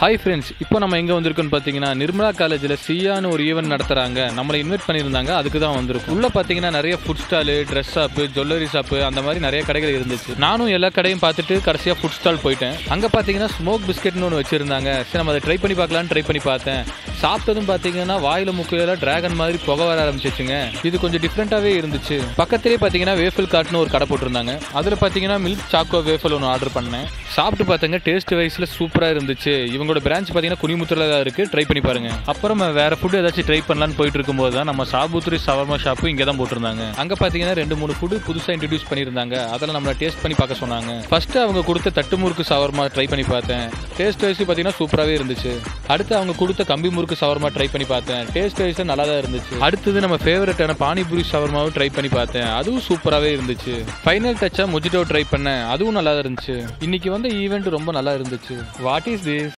Hi friends இப்போ நம்ம எங்கே வந்திருக்கோம்னு பார்த்தீங்கன்னா நிர்மலா காலேஜில் சியான்னு ஒரு ஈவெண்ட் நடத்துகிறாங்க நம்மளை இன்வைட் பண்ணியிருந்தாங்க அதுக்கு தான் வந்திருக்கும். உள்ளே பார்த்தீங்கன்னா நிறைய food stall dress shop jewellery shop அந்த மாதிரி நிறைய கடைகள் இருந்துச்சு. நானும் எல்லா கடையும் பார்த்துட்டு கடைசியாக ஃபுட் ஸ்டால் போயிட்டேன். அங்கே பார்த்தீங்கன்னா ஸ்மோக் பிஸ்கெட்னு ஒன்று வச்சுருந்தாங்க. சரி நம்ம அதை ட்ரை பண்ணி பார்க்கலான்னு ட்ரை பண்ணி பார்த்தேன். சாப்பிட்டதும் பார்த்தீங்கன்னா வாயில் முக்கையில டிராகன் மாதிரி புகை வர ஆரம்பிச்சிச்சுங்க. இது கொஞ்சம் டிஃப்ரெண்ட்டாகவே இருந்துச்சு. பக்கத்திலே பார்த்தீங்கன்னா வேஃபில் காட்னு ஒரு கடை போட்டிருந்தாங்க. அதில் பார்த்தீங்கன்னா மில்க் சாக்கோ வேஃபல் ஒன்று ஆர்டர் பண்ணேன். சாப்பிட்டு பார்த்தங்க டேஸ்ட் வைஸில் சூப்பராக இருந்துச்சு. இவங்களோட பிரான்ச் பார்த்தீங்கன்னா குனிமுத்தூரில் தான் இருக்குது ட்ரை பண்ணி பாருங்க. அப்புறம் வேற ஃபுட் ஏதாச்சும் ட்ரை பண்ணலான்னு போயிட்டு இருக்கும்போது தான் நம்ம சாபுத்ரி சவர்மா ஷாப்பு இங்கே தான் போட்டிருந்தாங்க. அங்கே பார்த்தீங்கன்னா ரெண்டு மூணு ஃபுட் புதுசாக இன்ட்ரடியூஸ் பண்ணியிருந்தாங்க. அதில் நம்மளை டேஸ்ட் பண்ணி பார்க்க சொன்னாங்க. ஃபர்ஸ்ட் அவங்க கொடுத்த தட்டு முறுக்கு சவர்மா ட்ரை பண்ணி பார்த்தேன். டேஸ்ட் வைஸ் பார்த்தீங்கன்னா சூப்பராகவே இருந்துச்சு. அடுத்து அவங்க கொடுத்த கம்பி முறுக்கு சவர்மா ட்ரை பண்ணி பார்த்தேன். டேஸ்ட் வைஸ் நல்லா தான் இருந்துச்சு. அடுத்தது நம்ம ஃபேவரட்டான பானிபூரி சவர்மாவும் ட்ரை பண்ணி பார்த்தேன். அதுவும் சூப்பராகவே இருந்துச்சு. ஃபைனல் டச்சா முஜிட்டோ ட்ரை பண்ணேன். அதுவும் நல்லா தான் இருந்துச்சு. இன்னைக்கு வந்த ஈவெண்ட் ரொம்ப நல்லா இருந்துச்சு. What is this